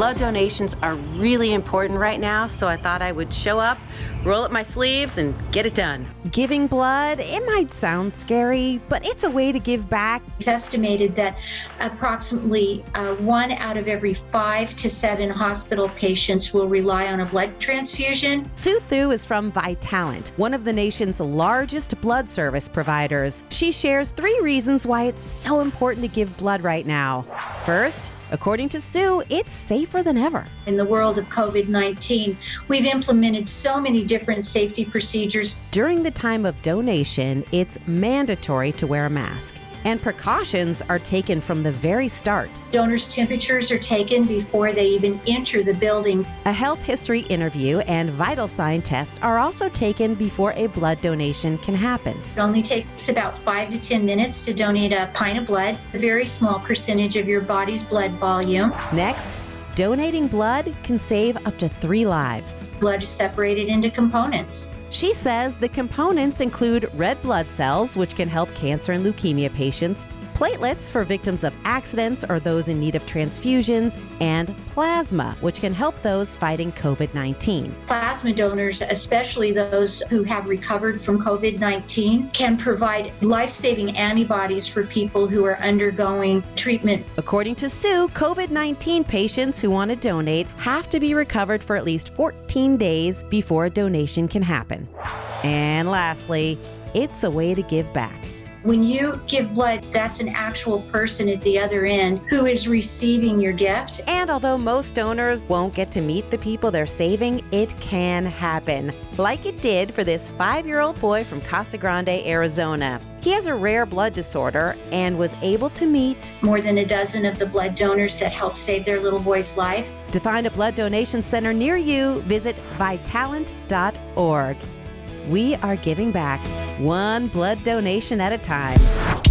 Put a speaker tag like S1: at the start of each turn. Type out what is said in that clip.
S1: Blood donations are really important right now, so I thought I would show up, roll up my sleeves, and get it done.
S2: Giving blood, it might sound scary, but it's a way to give back.
S3: It's estimated that approximately uh, one out of every five to seven hospital patients will rely on a blood transfusion.
S2: Sue Thew is from Vitalant, one of the nation's largest blood service providers. She shares three reasons why it's so important to give blood right now. First, According to Sue, it's safer than ever.
S3: In the world of COVID 19, we've implemented so many different safety procedures.
S2: During the time of donation, it's mandatory to wear a mask and precautions are taken from the very start.
S3: Donors' temperatures are taken before they even enter the building.
S2: A health history interview and vital sign tests are also taken before a blood donation can happen.
S3: It only takes about five to 10 minutes to donate a pint of blood, a very small percentage of your body's blood volume.
S2: Next, Donating blood can save up to three lives.
S3: Blood is separated into components.
S2: She says the components include red blood cells, which can help cancer and leukemia patients, platelets for victims of accidents or those in need of transfusions, and plasma, which can help those fighting COVID 19.
S3: Plasma donors, especially those who have recovered from COVID 19, can provide life saving antibodies for people who are undergoing treatment.
S2: According to Sue, COVID 19 patients who want to donate have to be recovered for at least 14 days before a donation can happen. And lastly, it's a way to give back.
S3: When you give blood, that's an actual person at the other end who is receiving your gift.
S2: And although most donors won't get to meet the people they're saving, it can happen. Like it did for this five year old boy from Casa Grande, Arizona. He has a rare blood disorder and was able to meet
S3: more than a dozen of the blood donors that helped save their little boy's life.
S2: To find a blood donation center near you, visit vitalant.org. We are giving back one blood donation at a time.